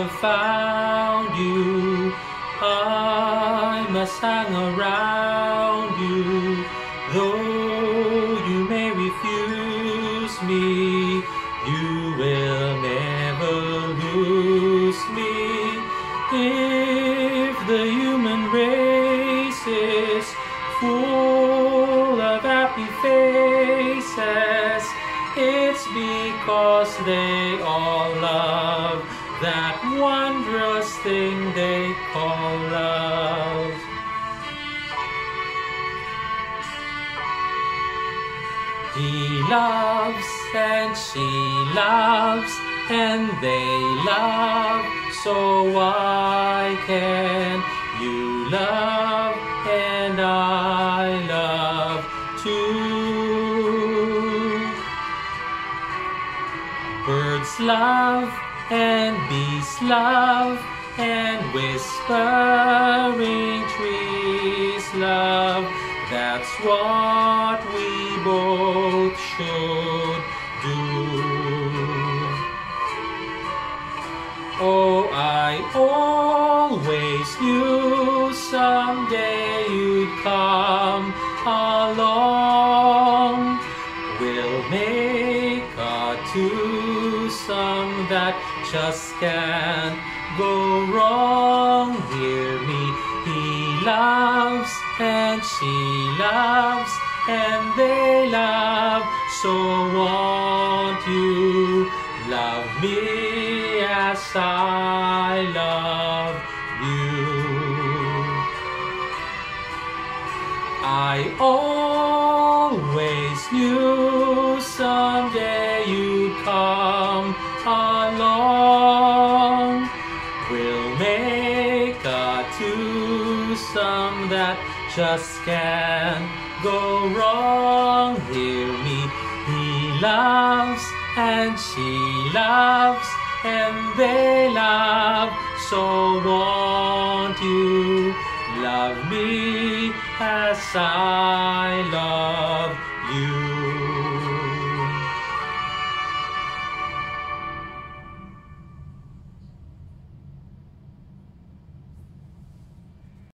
have found you, I must hang around you. Though you may refuse me, you will never lose me. If the human race is full of happy faces, it's because they all love that wondrous thing they call love. He loves and she loves and they love, so why can you love and I Birds love and bees love and whispering trees love. That's what we both should do. Oh, I always knew someday you'd come along. We'll make a twosome that just can't go wrong. Hear me, he loves and she loves and they love. So won't you love me as I love you? I always knew a twosome that just can't go wrong. Hear me, he loves and she loves and they love. So won't you love me as I love you?